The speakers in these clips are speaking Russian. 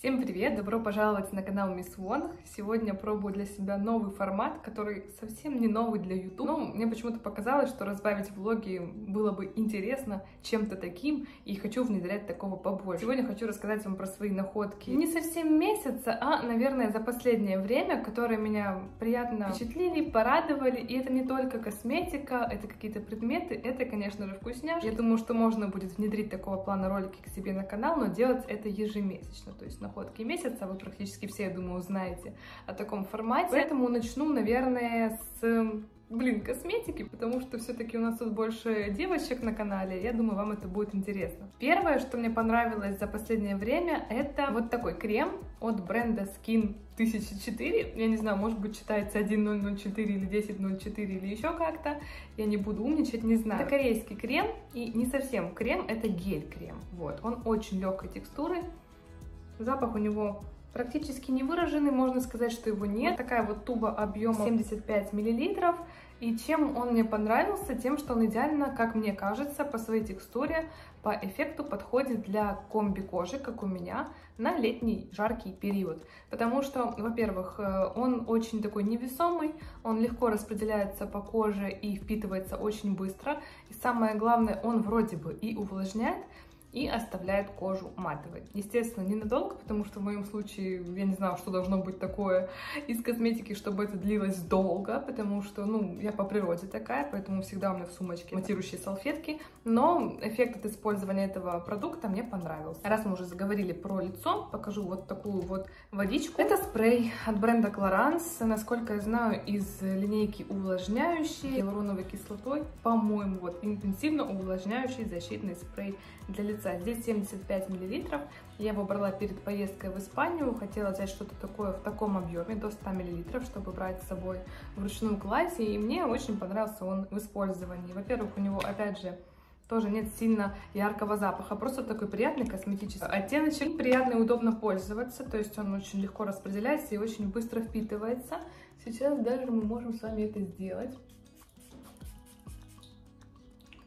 Всем привет! Добро пожаловать на канал Miss Won. Сегодня пробую для себя новый формат, который совсем не новый для YouTube. Но мне почему-то показалось, что разбавить влоги было бы интересно чем-то таким, и хочу внедрять такого побольше. Сегодня хочу рассказать вам про свои находки не совсем месяца, а, наверное, за последнее время, которые меня приятно впечатлили, порадовали. И это не только косметика, это какие-то предметы, это, конечно же, вкусняшки. Я думаю, что можно будет внедрить такого плана ролики к себе на канал, но делать это ежемесячно, то есть на находки месяца. Вы практически все, я думаю, узнаете о таком формате. Поэтому начну, наверное, с блин, косметики, потому что все-таки у нас тут больше девочек на канале, я думаю, вам это будет интересно. Первое, что мне понравилось за последнее время, это вот такой крем от бренда Skin 1004, я не знаю, может быть читается 1004 или 1004 или еще как-то, я не буду умничать, не знаю. Это корейский крем, и не совсем крем, это гель-крем, вот, он очень легкой текстуры, Запах у него практически не выраженный, можно сказать, что его нет. Такая вот туба объемом 75 миллилитров. И чем он мне понравился? Тем, что он идеально, как мне кажется, по своей текстуре, по эффекту подходит для комби-кожи, как у меня, на летний жаркий период. Потому что, во-первых, э, он очень такой невесомый, он легко распределяется по коже и впитывается очень быстро. И самое главное, он вроде бы и увлажняет, и оставляет кожу матовой. Естественно, ненадолго, потому что в моем случае я не знаю, что должно быть такое из косметики, чтобы это длилось долго, потому что, ну, я по природе такая, поэтому всегда у меня в сумочке матирующие салфетки, но эффект от использования этого продукта мне понравился. Раз мы уже заговорили про лицо, покажу вот такую вот водичку. Это спрей от бренда Clarins, насколько я знаю, из линейки увлажняющий гиалуроновой кислотой, по-моему, вот интенсивно увлажняющий защитный спрей для лица лица. Здесь 75 мл. Я его брала перед поездкой в Испанию. Хотела взять что-то такое в таком объеме, до 100 мл, чтобы брать с собой в ручную кладь. И мне очень понравился он в использовании. Во-первых, у него, опять же, тоже нет сильно яркого запаха, просто такой приятный косметический оттеночек. Приятно и удобно пользоваться, то есть он очень легко распределяется и очень быстро впитывается. Сейчас даже мы можем с вами это сделать.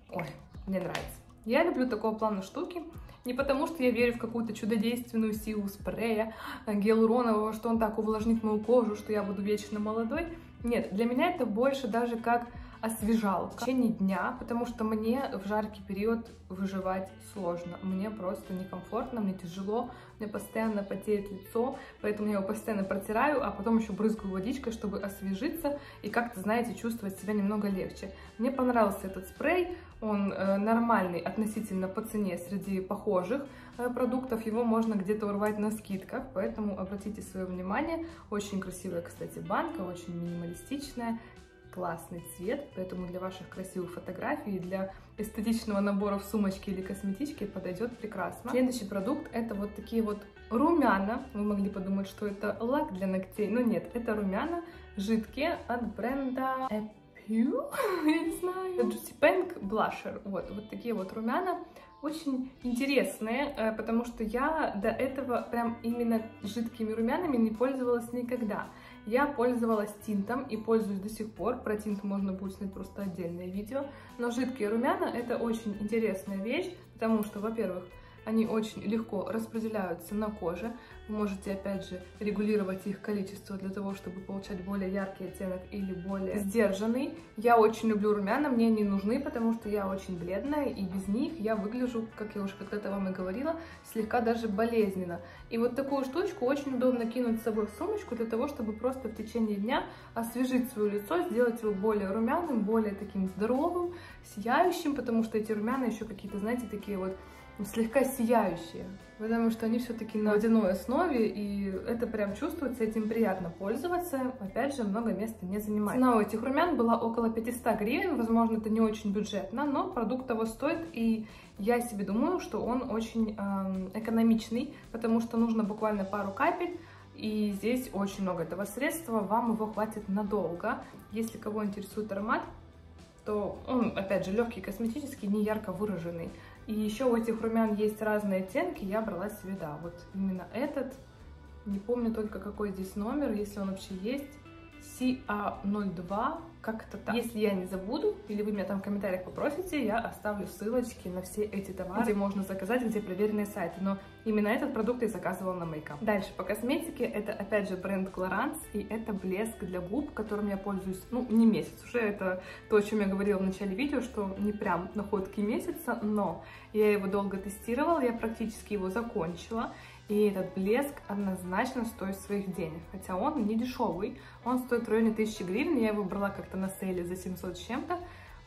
Ой, мне нравится. Я люблю такого плана штуки, не потому что я верю в какую-то чудодейственную силу спрея гиалуронового, что он так увлажнит мою кожу, что я буду вечно молодой. Нет, для меня это больше даже как освежалка в течение дня, потому что мне в жаркий период выживать сложно. Мне просто некомфортно, мне тяжело, мне постоянно потеет лицо, поэтому я его постоянно протираю, а потом еще брызгаю водичкой, чтобы освежиться и как-то, знаете, чувствовать себя немного легче. Мне понравился этот спрей, он э, нормальный относительно по цене среди похожих э, продуктов, его можно где-то урвать на скидках, поэтому обратите свое внимание. Очень красивая, кстати, банка, очень минималистичная, классный цвет, поэтому для ваших красивых фотографий для эстетичного набора в сумочке или косметичке подойдет прекрасно. Следующий продукт это вот такие вот румяна. Вы могли подумать, что это лак для ногтей, но нет, это румяна жидкие от бренда Pew, я не знаю. Juicy Pink Blusher, вот, вот такие вот румяна. Очень интересные, э, потому что я до этого прям именно жидкими румянами не пользовалась никогда. Я пользовалась тинтом и пользуюсь до сих пор. Про тинт можно будет снять просто отдельное видео. Но жидкие румяна это очень интересная вещь, потому что, во-первых, они очень легко распределяются на коже. Вы можете, опять же, регулировать их количество для того, чтобы получать более яркий оттенок или более сдержанный. Я очень люблю румяна, мне они нужны, потому что я очень бледная, и без них я выгляжу, как я уже когда-то вам и говорила, слегка даже болезненно. И вот такую штучку очень удобно кинуть с собой в сумочку для того, чтобы просто в течение дня освежить свое лицо, сделать его более румяным, более таким здоровым, сияющим, потому что эти румяна еще какие-то, знаете, такие вот слегка сияющие, потому что они все-таки на водяной основе, и это прям чувствуется, этим приятно пользоваться. Опять же, много места не занимает. Цена у этих румян была около 500 гривен, возможно, это не очень бюджетно, но продукт того стоит, и я себе думаю, что он очень э, экономичный, потому что нужно буквально пару капель, и здесь очень много этого средства, вам его хватит надолго. Если кого интересует аромат, то он, опять же, легкий косметический, не ярко выраженный. И еще у этих румян есть разные оттенки, я брала себе, да, вот именно этот. Не помню только какой здесь номер, если он вообще есть. CA02 как-то так. Если я не забуду, или вы меня там в комментариях попросите, я оставлю ссылочки на все эти товары, где можно заказать, где проверенные сайты. Но именно этот продукт я заказывала на мейкап. Дальше по косметике, это опять же бренд Clarins, и это блеск для губ, которым я пользуюсь, ну, не месяц уже, это то, о чем я говорила в начале видео, что не прям находки месяца, но я его долго тестировала, я практически его закончила, и этот блеск однозначно стоит своих денег. Хотя он не дешевый. Он стоит в районе 1000 гривен. Я его брала как-то на сейле за 700 с чем-то.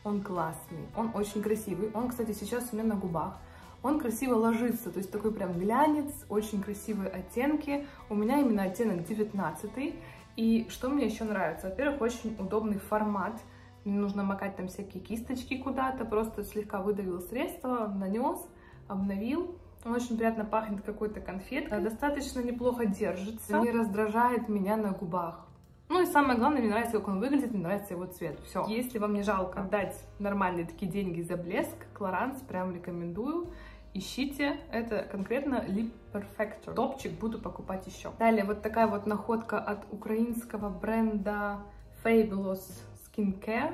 Он классный. Он очень красивый. Он, кстати, сейчас у меня на губах. Он красиво ложится. То есть такой прям глянец. Очень красивые оттенки. У меня именно оттенок 19. И что мне еще нравится? Во-первых, очень удобный формат. Не нужно макать там всякие кисточки куда-то. Просто слегка выдавил средство, нанес, обновил он очень приятно пахнет какой-то конфеткой. Достаточно неплохо держится. Не раздражает меня на губах. Ну и самое главное, мне нравится, как он выглядит, мне нравится его цвет. Все. Если вам не жалко отдать нормальные такие деньги за блеск, Клоранс прям рекомендую. Ищите, это конкретно Lip Perfector. Топчик буду покупать еще. Далее вот такая вот находка от украинского бренда Fabulous Skincare.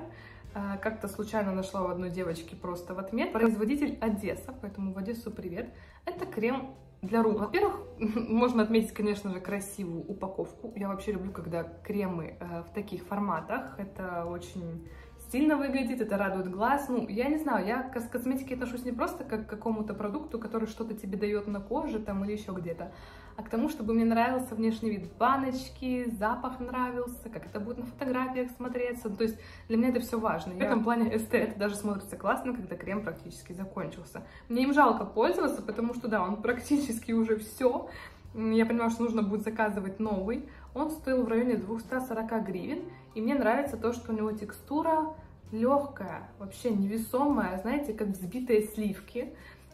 Э, как-то случайно нашла у одной девочки просто в отмет. Производитель Одесса, поэтому в Одессу привет. Это крем для рук. Во-первых, можно отметить, конечно же, красивую упаковку. Я вообще люблю, когда кремы э, в таких форматах. Это очень стильно выглядит, это радует глаз. Ну, я не знаю, я к косметике отношусь не просто как к какому-то продукту, который что-то тебе дает на коже там или еще где-то, а к тому, чтобы мне нравился внешний вид баночки, запах нравился, как это будет на фотографиях смотреться. То есть для меня это все важно. В этом плане СТ это даже смотрится классно, когда крем практически закончился. Мне им жалко пользоваться, потому что да, он практически уже все. Я понимаю, что нужно будет заказывать новый. Он стоил в районе 240 гривен. И мне нравится то, что у него текстура легкая, вообще невесомая, знаете, как взбитые сливки.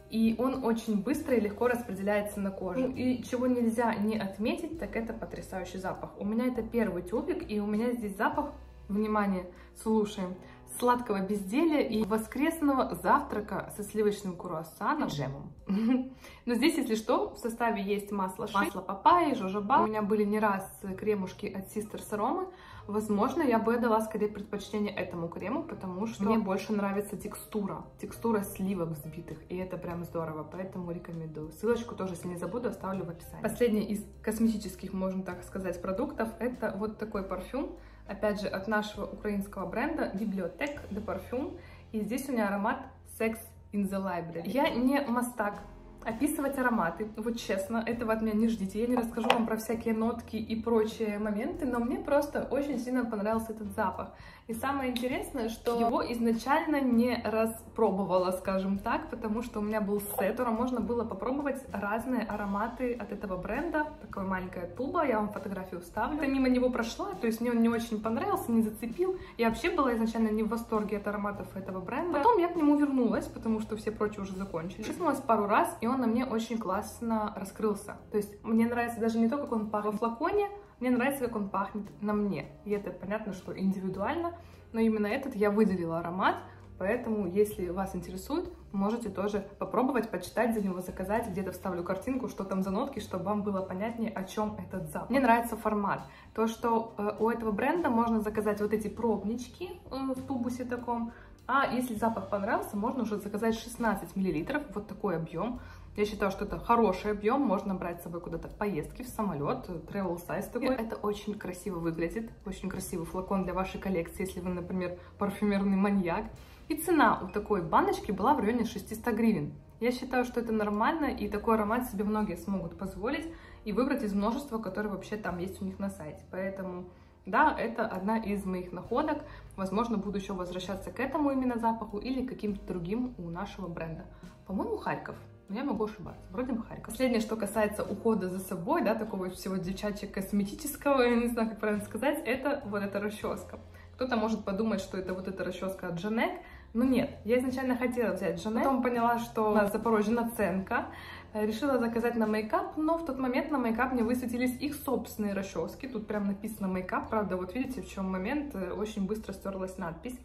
И он очень быстро и легко распределяется на кожу. Ну, и чего нельзя не отметить, так это потрясающий запах. У меня это первый тюбик, и у меня здесь запах, внимание, слушаем, сладкого безделия и воскресного завтрака со сливочным круассаном и джемом. Но здесь, если что, в составе есть масло ши, масло папайи, жожоба. У меня были не раз кремушки от Sisters Aroma. Возможно, я бы дала скорее предпочтение этому крему, потому что мне больше нравится текстура. Текстура сливок взбитых, и это прям здорово, поэтому рекомендую. Ссылочку тоже, если не забуду, оставлю в описании. Последний из косметических, можно так сказать, продуктов, это вот такой парфюм опять же, от нашего украинского бренда Bibliothèque de Parfum. И здесь у меня аромат Sex in the Library. Я не мастак описывать ароматы. Вот честно, этого от меня не ждите. Я не расскажу вам про всякие нотки и прочие моменты, но мне просто очень сильно понравился этот запах. И самое интересное, что его изначально не распробовала, скажем так, потому что у меня был сет, в котором можно было попробовать разные ароматы от этого бренда. Такая маленькая туба, я вам фотографию вставлю. Я мимо него прошла, то есть мне он не очень понравился, не зацепил. Я вообще была изначально не в восторге от ароматов этого бренда. Потом я к нему вернулась, потому что все прочие уже закончились. Чеснулась пару раз, и он на мне очень классно раскрылся. То есть мне нравится даже не то, как он пахнет в флаконе, мне нравится, как он пахнет на мне. И это понятно, что индивидуально, но именно этот я выделила аромат, поэтому, если вас интересует, можете тоже попробовать, почитать за него, заказать, где-то вставлю картинку, что там за нотки, чтобы вам было понятнее, о чем этот запах. Мне нравится формат. То, что э, у этого бренда можно заказать вот эти пробнички э, в тубусе таком, а если запах понравился, можно уже заказать 16 мл, вот такой объем. Я считаю, что это хороший объем, можно брать с собой куда-то в поездки, в самолет, travel size такой. Это очень красиво выглядит, очень красивый флакон для вашей коллекции, если вы, например, парфюмерный маньяк. И цена у такой баночки была в районе 600 гривен. Я считаю, что это нормально, и такой аромат себе многие смогут позволить и выбрать из множества, которые вообще там есть у них на сайте. Поэтому, да, это одна из моих находок. Возможно, буду еще возвращаться к этому именно запаху или каким-то другим у нашего бренда. По-моему, Харьков но я могу ошибаться. Вроде бы Харьков. Последнее, что касается ухода за собой, да, такого всего девчачьего косметического, я не знаю, как правильно сказать, это вот эта расческа. Кто-то может подумать, что это вот эта расческа от Janeke, но нет, я изначально хотела взять Janeke, потом поняла, что в Запорожье наценка, э, решила заказать на мейкап, но в тот момент на мейкап мне высветились их собственные расчески, тут прям написано мейкап, правда, вот видите, в чем момент, э, очень быстро стерлась надпись.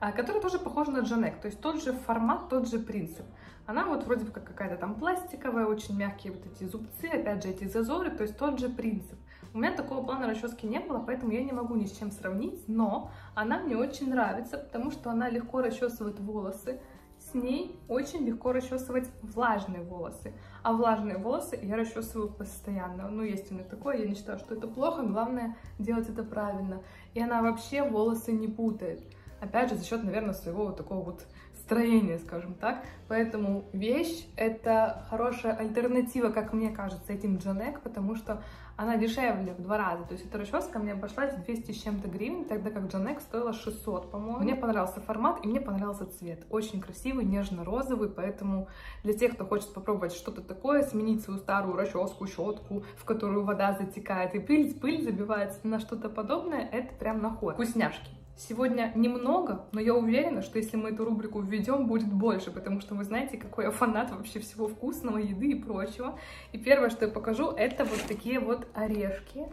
А, который тоже похож на Джанек, то есть тот же формат, тот же принцип. Она вот вроде бы как какая-то там пластиковая, очень мягкие вот эти зубцы, опять же эти зазоры, то есть тот же принцип. У меня такого плана расчески не было, поэтому я не могу ни с чем сравнить, но она мне очень нравится, потому что она легко расчесывает волосы, с ней очень легко расчесывать влажные волосы. А влажные волосы я расчесываю постоянно. Ну, есть у меня такое, я не считаю, что это плохо, главное делать это правильно. И она вообще волосы не путает. Опять же, за счет, наверное, своего вот такого вот строения, скажем так. Поэтому вещь — это хорошая альтернатива, как мне кажется, этим Джанек, потому что она дешевле в два раза. То есть эта расческа мне обошлась 200 с чем-то гривен, тогда как Джанек стоила 600, по-моему. Мне понравился формат и мне понравился цвет. Очень красивый, нежно-розовый, поэтому для тех, кто хочет попробовать что-то такое, сменить свою старую расческу, щетку, в которую вода затекает и пыль, пыль забивается на что-то подобное, это прям наход. Вкусняшки. Сегодня немного, но я уверена, что если мы эту рубрику введем, будет больше, потому что вы знаете, какой я фанат вообще всего вкусного, еды и прочего. И первое, что я покажу, это вот такие вот орешки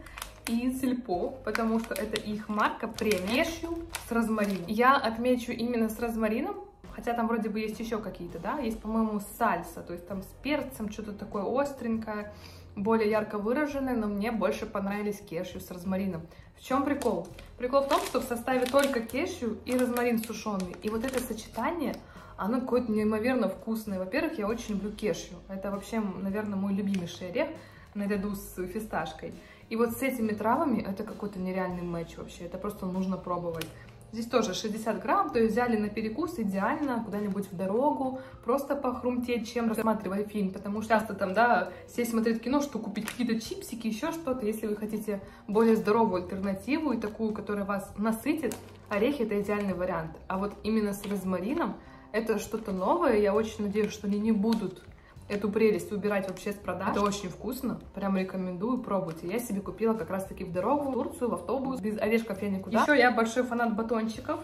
из Льпо, потому что это их марка премия с розмарином. Я отмечу именно с розмарином, хотя там вроде бы есть еще какие-то, да, есть, по-моему, сальса, то есть там с перцем, что-то такое остренькое, более ярко выраженные, но мне больше понравились кешью с розмарином. В чем прикол? Прикол в том, что в составе только кешью и розмарин сушеный. И вот это сочетание, оно какое-то неимоверно вкусное. Во-первых, я очень люблю кешью. Это вообще, наверное, мой любимейший орех наряду с фисташкой. И вот с этими травами это какой-то нереальный матч вообще. Это просто нужно пробовать. Здесь тоже 60 грамм, то есть взяли на перекус идеально куда-нибудь в дорогу, просто похрумтеть, чем рассматривая фильм, потому что часто там, да, сесть смотреть кино, что купить какие-то чипсики, еще что-то, если вы хотите более здоровую альтернативу и такую, которая вас насытит, орехи это идеальный вариант. А вот именно с розмарином это что-то новое, я очень надеюсь, что они не будут эту прелесть убирать вообще с продаж. Это очень вкусно, прям рекомендую, пробуйте. Я себе купила как раз таки в дорогу в Турцию, в автобус, без орешков я никуда. Еще я большой фанат батончиков.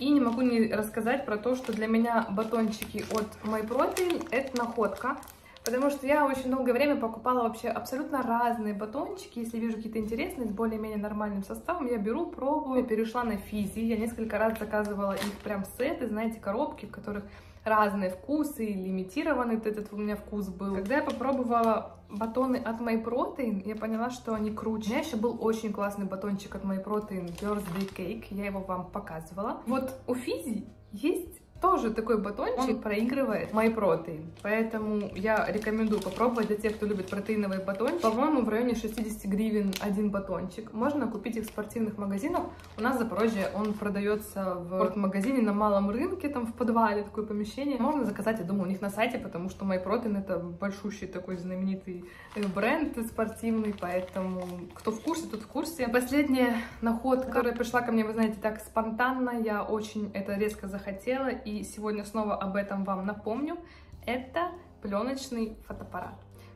И не могу не рассказать про то, что для меня батончики от MyProtein это находка. Потому что я очень долгое время покупала вообще абсолютно разные батончики. Если вижу какие-то интересные, с более-менее нормальным составом, я беру, пробую. Я перешла на физи. Я несколько раз заказывала их прям сеты, знаете, коробки, в которых разные вкусы, лимитированный этот у меня вкус был. Когда я попробовала батоны от MyProtein, я поняла, что они круче. У меня еще был очень классный батончик от MyProtein Birthday Cake, я его вам показывала. Вот у Физи есть тоже такой батончик Он проигрывает MyProtein, поэтому я рекомендую попробовать для тех, кто любит протеиновые батончики. По-моему, в районе 60 гривен один батончик. Можно купить их в спортивных магазинах. У нас в Запорожье он продается в магазине на малом рынке, там в подвале такое помещение. Можно заказать, я думаю, у них на сайте, потому что MyProtein это большущий такой знаменитый э, бренд спортивный, поэтому кто в курсе, тот в курсе. Последняя находка, которая пришла ко мне, вы знаете, так спонтанно, я очень это резко захотела, и сегодня снова об этом вам напомню, это пленочный фотоаппарат.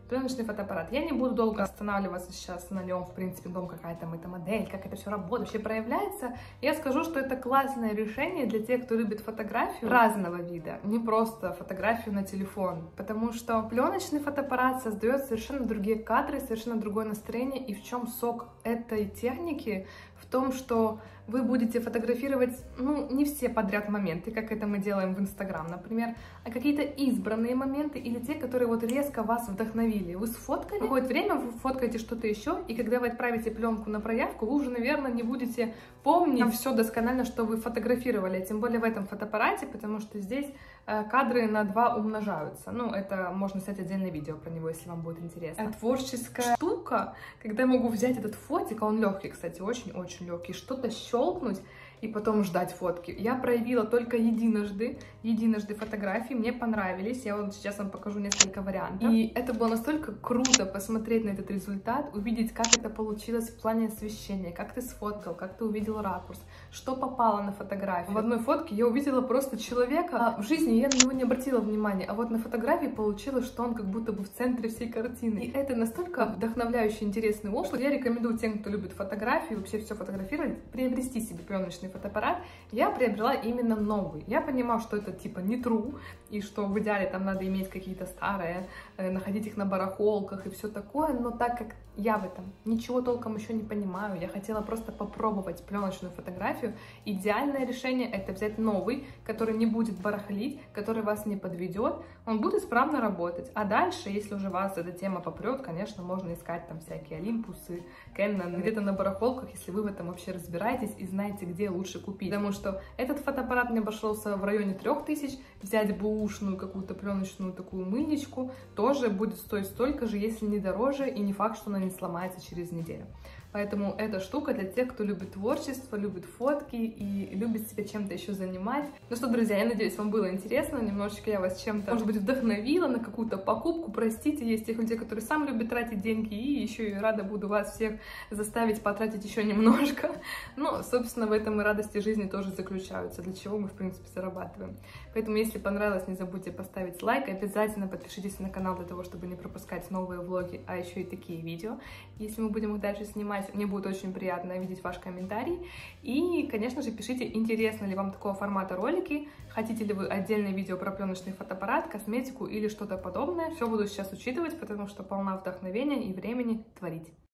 Пленочный фотоаппарат. Я не буду долго останавливаться сейчас на нем, в принципе, дом какая там эта модель, как это все работает, вообще проявляется. Я скажу, что это классное решение для тех, кто любит фотографию разного вида, не просто фотографию на телефон, потому что пленочный фотоаппарат создает совершенно другие кадры, совершенно другое настроение, и в чем сок этой техники? В том, что вы будете фотографировать, ну, не все подряд моменты, как это мы делаем в Инстаграм, например, а какие-то избранные моменты или те, которые вот резко вас вдохновили. Вы сфоткали, проходит время, вы фоткаете что-то еще, и когда вы отправите пленку на проявку, вы уже, наверное, не будете помнить все досконально, что вы фотографировали, тем более в этом фотоаппарате, потому что здесь кадры на два умножаются. Ну, это можно снять отдельное видео про него, если вам будет интересно. А творческая штука, когда я могу взять этот фотик, а он легкий, кстати, очень-очень легкий, что-то щелкнуть и потом ждать фотки. Я проявила только единожды, единожды фотографии, мне понравились, я вот сейчас вам покажу несколько вариантов. И это было настолько круто посмотреть на этот результат, увидеть, как это получилось в плане освещения, как ты сфоткал, как ты увидел ракурс, что попало на фотографию. В одной фотке я увидела просто человека, а в жизни я на него не обратила внимания, а вот на фотографии получилось, что он как будто бы в центре всей картины. И это настолько вдохновляющий, интересный опыт. Я рекомендую тем, кто любит фотографии, вообще все фотографировать, приобрести себе пленочный пленочный фотоаппарат, я приобрела именно новый. Я понимала, что это типа не true, и что в идеале там надо иметь какие-то старые, э, находить их на барахолках и все такое, но так как я в этом ничего толком еще не понимаю, я хотела просто попробовать пленочную фотографию, идеальное решение это взять новый, который не будет барахлить, который вас не подведет, он будет исправно работать. А дальше, если уже вас эта тема попрет, конечно, можно искать там всякие Олимпусы, Canon, где-то на барахолках, если вы в этом вообще разбираетесь и знаете, где лучше купить. Потому что этот фотоаппарат мне обошелся в районе 3000, взять бэушную какую-то пленочную такую мыльничку тоже будет стоить столько же, если не дороже, и не факт, что она сломается через неделю. Поэтому эта штука для тех, кто любит творчество, любит фотки и любит себя чем-то еще занимать. Ну что, друзья, я надеюсь, вам было интересно. Немножечко я вас чем-то, может быть, вдохновила на какую-то покупку. Простите, есть тех людей, которые сам любят тратить деньги, и еще и рада буду вас всех заставить потратить еще немножко. Но, собственно, в этом и радости жизни тоже заключаются, для чего мы, в принципе, зарабатываем. Поэтому, если понравилось, не забудьте поставить лайк. Обязательно подпишитесь на канал для того, чтобы не пропускать новые влоги, а еще и такие видео. Если мы будем их дальше снимать, снимать. Мне будет очень приятно видеть ваш комментарий. И, конечно же, пишите, интересно ли вам такого формата ролики, хотите ли вы отдельное видео про пленочный фотоаппарат, косметику или что-то подобное. Все буду сейчас учитывать, потому что полна вдохновения и времени творить.